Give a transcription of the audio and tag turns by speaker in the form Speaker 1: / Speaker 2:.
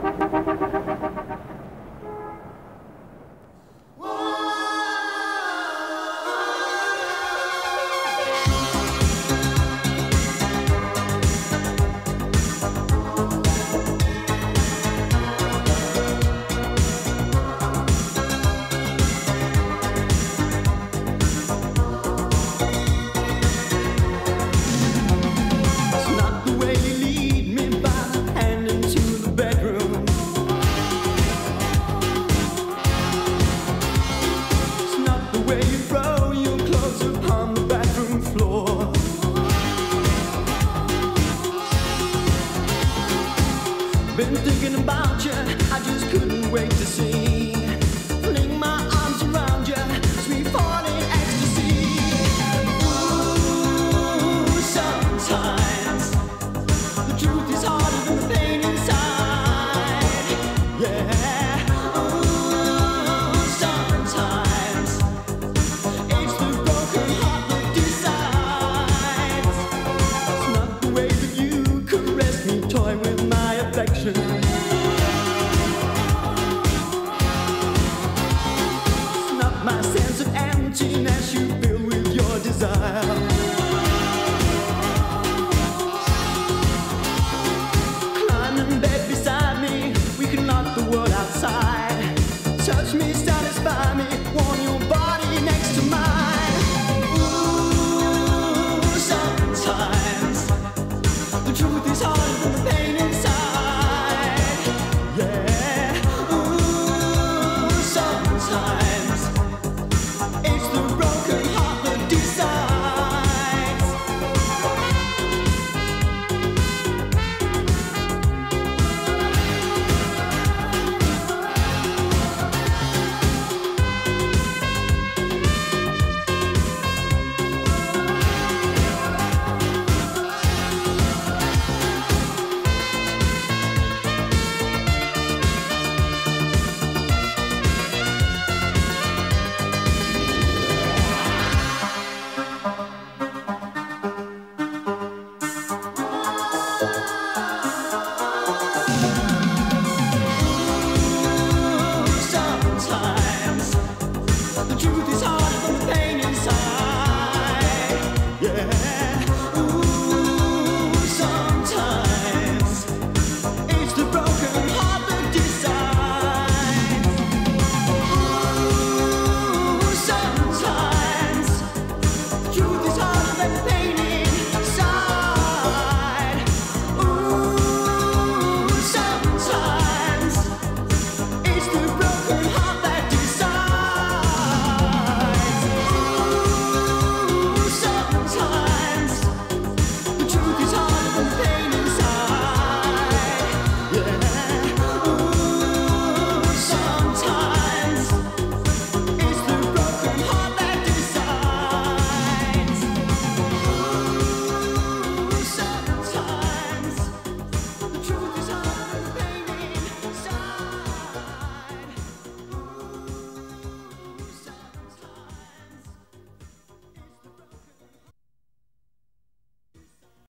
Speaker 1: Thank Been thinking about you, I just couldn't wait to see. Fling my arms around you, sweet falling ecstasy. Ooh, sometimes the truth is harder than pain inside. Yeah. Ooh, sometimes it's the broken heart that decides. It's not the way that you caress me, toy satisfy me, won't you by